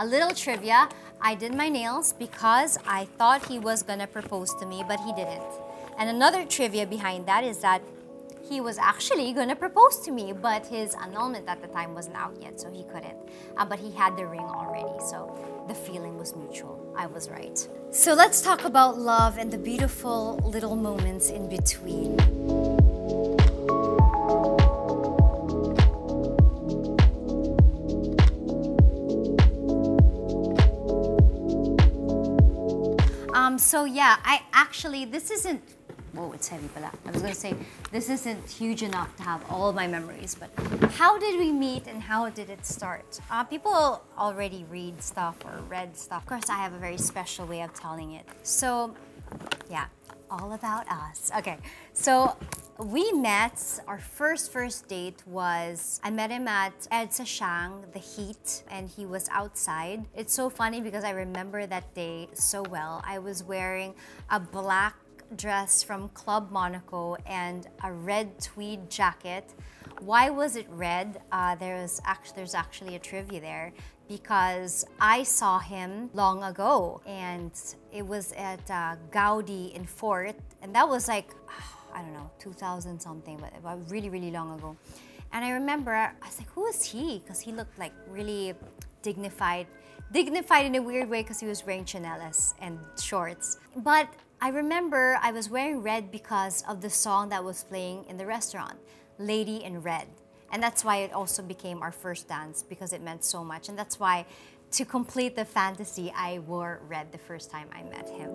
A little trivia, I did my nails because I thought he was gonna propose to me, but he didn't. And another trivia behind that is that he was actually gonna propose to me, but his annulment at the time wasn't out yet, so he couldn't. Uh, but he had the ring already, so the feeling was mutual. I was right. So let's talk about love and the beautiful little moments in between. So yeah, I actually, this isn't, whoa, it's heavy pala. I was gonna say, this isn't huge enough to have all my memories, but how did we meet and how did it start? Uh, people already read stuff or read stuff. Of course, I have a very special way of telling it. So, yeah, all about us. Okay, so we met, our first first date was, I met him at Edsa Shang, The Heat, and he was outside. It's so funny because I remember that day so well. I was wearing a black dress from Club Monaco and a red tweed jacket. Why was it red? Uh, there's actually there's actually a trivia there because I saw him long ago and it was at uh, Gaudi in Fort and that was like I don't know, 2000 something, but really, really long ago. And I remember, I was like, who is he? Because he looked like really dignified. Dignified in a weird way because he was wearing chanelas and shorts. But I remember I was wearing red because of the song that was playing in the restaurant, Lady in Red. And that's why it also became our first dance because it meant so much. And that's why, to complete the fantasy, I wore red the first time I met him.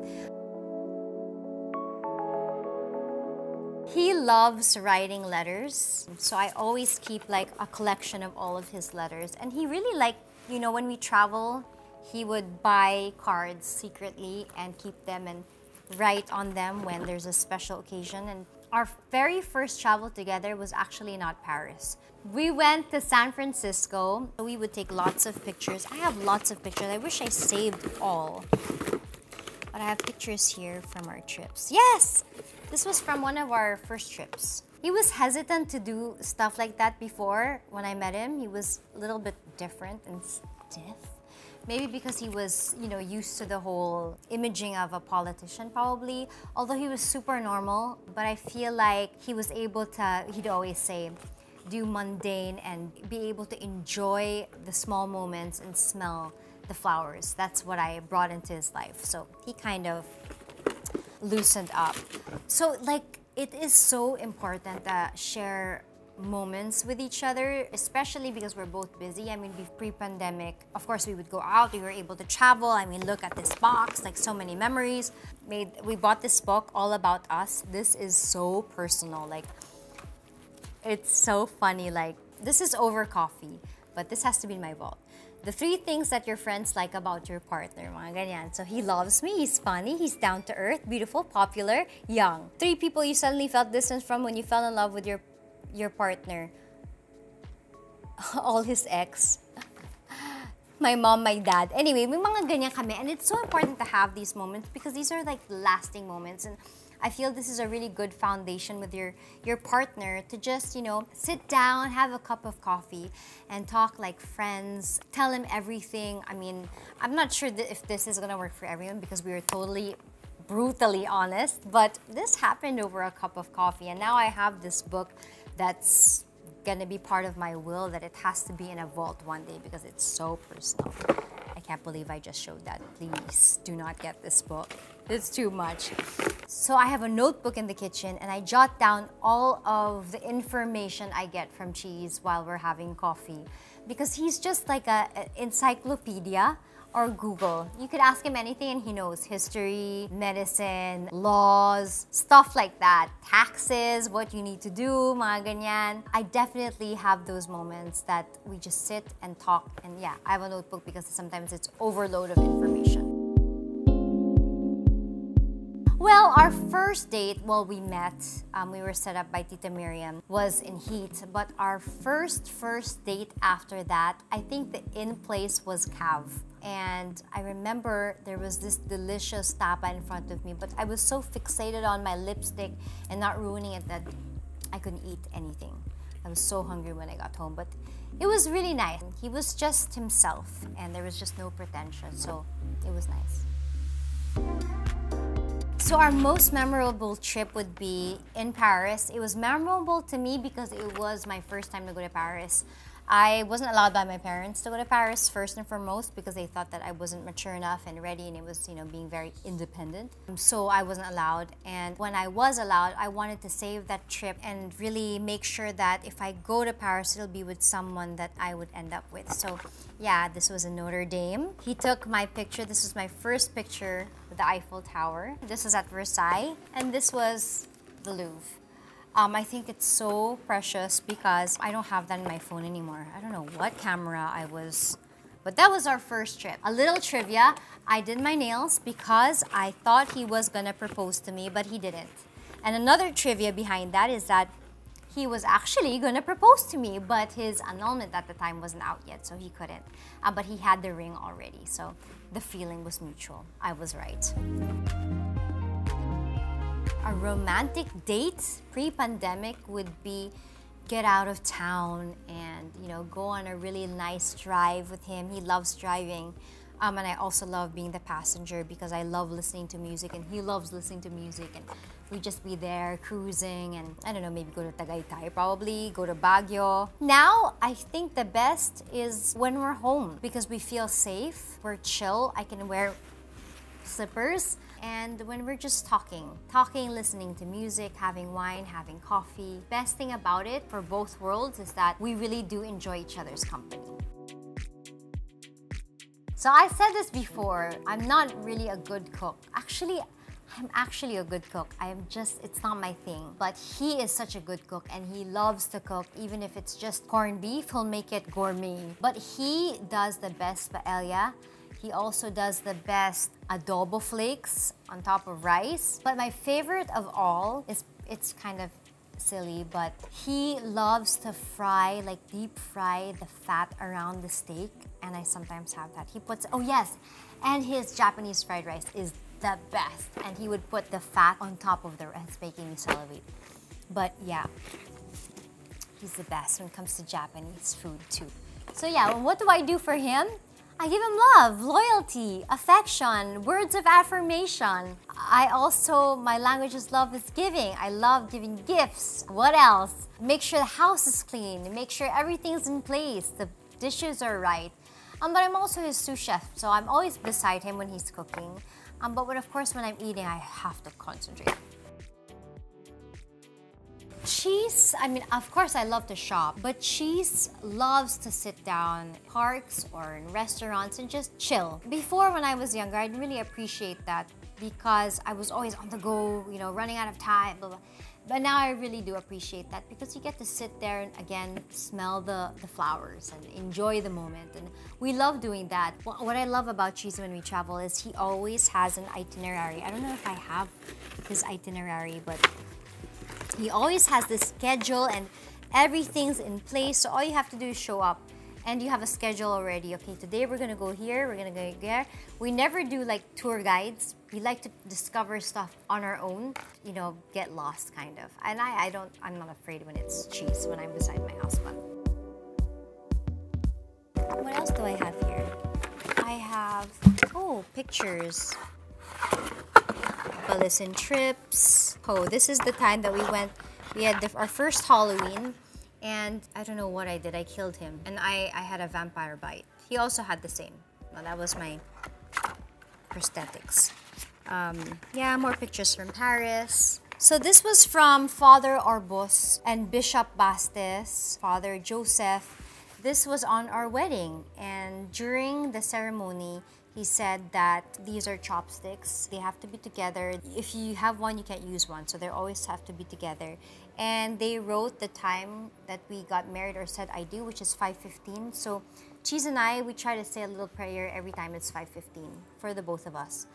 He loves writing letters, so I always keep like a collection of all of his letters. And he really like, you know, when we travel, he would buy cards secretly and keep them and write on them when there's a special occasion. And our very first travel together was actually not Paris. We went to San Francisco. We would take lots of pictures. I have lots of pictures. I wish I saved all. But I have pictures here from our trips. Yes! This was from one of our first trips. He was hesitant to do stuff like that before when I met him. He was a little bit different and stiff. Maybe because he was, you know, used to the whole imaging of a politician probably. Although he was super normal, but I feel like he was able to, he'd always say, do mundane and be able to enjoy the small moments and smell the flowers. That's what I brought into his life. So he kind of loosened up. So like it is so important to share moments with each other, especially because we're both busy. I mean, pre-pandemic, of course, we would go out. We were able to travel. I mean, look at this box, like so many memories. Made we bought this book all about us. This is so personal. Like, it's so funny. Like, this is over coffee, but this has to be in my vault the three things that your friends like about your partner, mga ganyan. So he loves me, he's funny, he's down to earth, beautiful, popular, young. Three people you suddenly felt distance from when you fell in love with your your partner. All his ex. my mom, my dad. Anyway, may mga ganyan kami. And it's so important to have these moments because these are like lasting moments. And I feel this is a really good foundation with your, your partner to just, you know, sit down, have a cup of coffee, and talk like friends. Tell him everything. I mean, I'm not sure if this is gonna work for everyone because we are totally brutally honest, but this happened over a cup of coffee, and now I have this book that's gonna be part of my will that it has to be in a vault one day because it's so personal. I can't believe I just showed that. Please do not get this book. It's too much. So I have a notebook in the kitchen and I jot down all of the information I get from Chiz while we're having coffee because he's just like a, a encyclopedia or Google. You could ask him anything and he knows. History, medicine, laws, stuff like that. Taxes, what you need to do, mga ganyan. I definitely have those moments that we just sit and talk. And yeah, I have a notebook because sometimes it's overload of information. Well, our first date, well, we met, um, we were set up by Tita Miriam, was in Heat. But our first, first date after that, I think the in place was Cav. And I remember there was this delicious tapa in front of me, but I was so fixated on my lipstick and not ruining it that I couldn't eat anything. I was so hungry when I got home. But it was really nice. He was just himself and there was just no pretension, so it was nice. So our most memorable trip would be in Paris. It was memorable to me because it was my first time to go to Paris. I wasn't allowed by my parents to go to Paris first and foremost because they thought that I wasn't mature enough and ready and it was, you know, being very independent. So I wasn't allowed. And when I was allowed, I wanted to save that trip and really make sure that if I go to Paris, it'll be with someone that I would end up with. So yeah, this was in Notre Dame. He took my picture. This was my first picture with the Eiffel Tower. This was at Versailles and this was the Louvre. Um, I think it's so precious because I don't have that in my phone anymore. I don't know what camera I was, but that was our first trip. A little trivia, I did my nails because I thought he was gonna propose to me, but he didn't. And another trivia behind that is that he was actually gonna propose to me, but his annulment at the time wasn't out yet, so he couldn't. Uh, but he had the ring already, so the feeling was mutual. I was right. A romantic date pre-pandemic would be get out of town and you know go on a really nice drive with him. He loves driving. Um, and I also love being the passenger because I love listening to music and he loves listening to music and we just be there cruising and I don't know, maybe go to Tagaytay probably, go to Baguio. Now, I think the best is when we're home because we feel safe, we're chill, I can wear slippers and when we're just talking, talking, listening to music, having wine, having coffee. Best thing about it for both worlds is that we really do enjoy each other's company. So I said this before, I'm not really a good cook. Actually, I'm actually a good cook. I am just, it's not my thing. But he is such a good cook and he loves to cook. Even if it's just corned beef, he'll make it gourmet. But he does the best paella he also does the best adobo flakes on top of rice. But my favorite of all is, it's kind of silly, but he loves to fry, like deep fry the fat around the steak. And I sometimes have that. He puts, oh yes, and his Japanese fried rice is the best. And he would put the fat on top of the rice, making me salivate. But yeah, he's the best when it comes to Japanese food too. So yeah, what do I do for him? I give him love, loyalty, affection, words of affirmation. I also, my language is love is giving. I love giving gifts. What else? Make sure the house is clean. Make sure everything's in place. The dishes are right. Um, but I'm also his sous chef, so I'm always beside him when he's cooking. Um, but when, of course, when I'm eating, I have to concentrate. Chiz, I mean, of course I love to shop, but Chiz loves to sit down in parks or in restaurants and just chill. Before, when I was younger, I didn't really appreciate that because I was always on the go, you know, running out of time, blah, blah. But now I really do appreciate that because you get to sit there and again smell the, the flowers and enjoy the moment. And we love doing that. What I love about Chiz when we travel is he always has an itinerary. I don't know if I have his itinerary, but he always has the schedule and everything's in place. So all you have to do is show up and you have a schedule already. Okay, today we're gonna go here, we're gonna go there. We never do like tour guides. We like to discover stuff on our own, you know, get lost kind of. And I, I don't, I'm not afraid when it's Chiz, when I'm beside my husband. What else do I have here? I have, oh, pictures. Balisin trips. Oh, this is the time that we went, we had the, our first Halloween and I don't know what I did, I killed him. And I, I had a vampire bite. He also had the same. Well, that was my prosthetics. Um, yeah, more pictures from Paris. So this was from Father Orbos and Bishop Bastes, Father Joseph. This was on our wedding and during the ceremony, he said that these are chopsticks. They have to be together. If you have one, you can't use one. So they always have to be together. And they wrote the time that we got married or said I do, which is 5.15. So Chiz and I, we try to say a little prayer every time it's 5.15 for the both of us.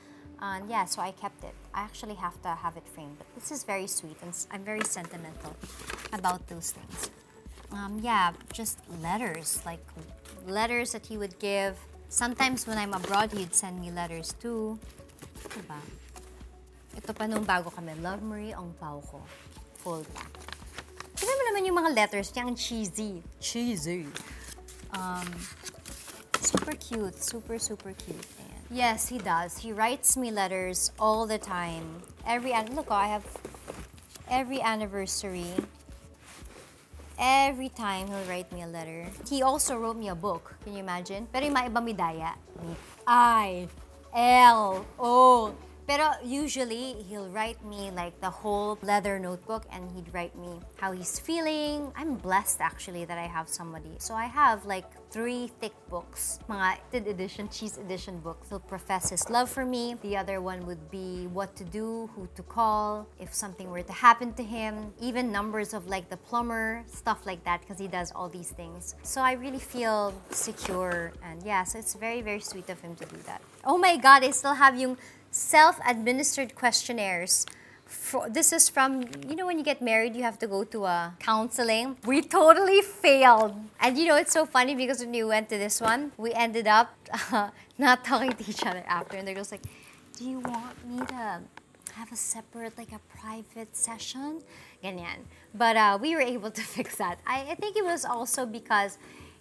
And yeah, so I kept it. I actually have to have it framed. But this is very sweet and I'm very sentimental about those things. Um, yeah, just letters, like letters that he would give Sometimes when I'm abroad, he'd send me letters too. Diba? Ito pa nung bago kami, Love Marie Ongpauco. Full pack. Tignan mo naman yung mga letters niya, ang cheesy. Cheesy. Um, super cute, super, super cute. Ayan. Yes, he does. He writes me letters all the time. Every, look, oh, I have every anniversary. Every time he'll write me a letter. He also wrote me a book. Can you imagine? Pero yung maiba midaya. I, L, O. Pero usually, he'll write me like the whole leather notebook and he'd write me how he's feeling. I'm blessed actually that I have somebody. So I have like three thick books. Mga ted edition, Chiz edition books. He'll profess his love for me. The other one would be what to do, who to call, if something were to happen to him. Even numbers of like the plumber, stuff like that because he does all these things. So I really feel secure and yeah, so it's very, very sweet of him to do that. Oh my God, I still have yung self-administered questionnaires. For, this is from, you know, when you get married, you have to go to a counseling. We totally failed. And you know, it's so funny because when we went to this one, we ended up uh, not talking to each other after. And they're just like, do you want me to have a separate, like a private session? Ganyan. But uh, we were able to fix that. I, I think it was also because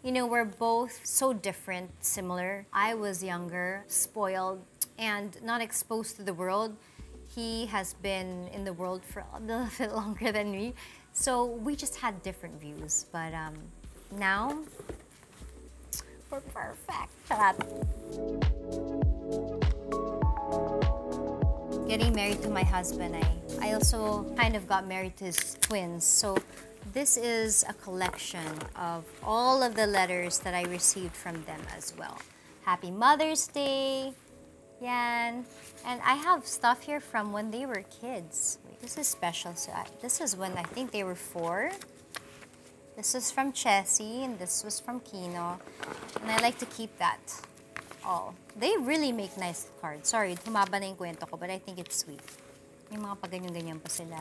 you know, we're both so different, similar. I was younger, spoiled, and not exposed to the world. He has been in the world for a little bit longer than me. So we just had different views. But um, now, we're perfect. Getting married to my husband, I, I also kind of got married to his twins. So this is a collection of all of the letters that I received from them as well. Happy Mother's Day, Yan. And I have stuff here from when they were kids. This is special. So I, this is when I think they were four. This is from Chesi and this was from Quino. And I like to keep that all. They really make nice cards. Sorry, humaba na yung kwento ko, but I think it's sweet. May mga paganyan-ganyan pa sila.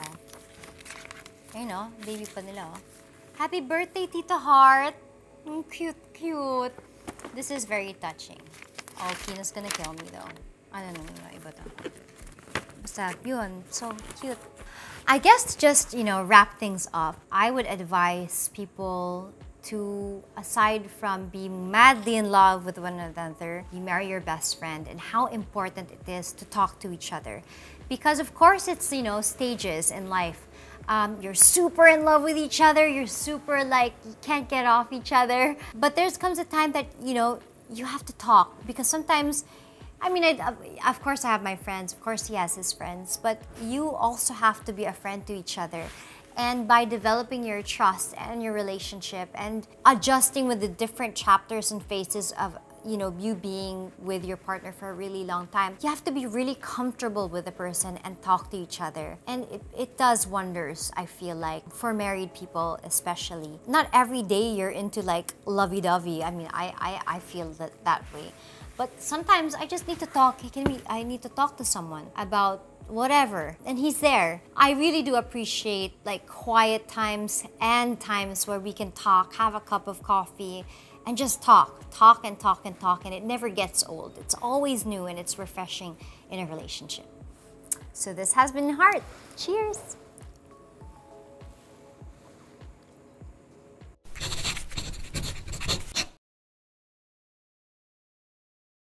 Ayun oh, baby pa nila oh. Happy birthday, Tita Heart! Mm, cute, cute. This is very touching. Oh, Kina's gonna kill me though. Ano no, no, iba to. Basta, yun. So cute. I guess just, you know, wrap things up, I would advise people to, aside from being madly in love with one another, you marry your best friend and how important it is to talk to each other. Because of course it's, you know, stages in life. Um, you're super in love with each other, you're super like, you can't get off each other. But there's comes a time that, you know, you have to talk because sometimes I mean, I, of course, I have my friends. Of course, he has his friends. But you also have to be a friend to each other. And by developing your trust and your relationship and adjusting with the different chapters and phases of you know you being with your partner for a really long time you have to be really comfortable with the person and talk to each other. And it, it does wonders i feel like for married people especially. Not every day you're into like lovey-dovey. I mean i i, I feel that that way. But sometimes I just need to talk. I need to talk to someone about whatever. And he's there. I really do appreciate like quiet times and times where we can talk have a cup of coffee and just talk talk and talk and talk and it never gets old. It's always new and it's refreshing in a relationship. So this has been heart cheers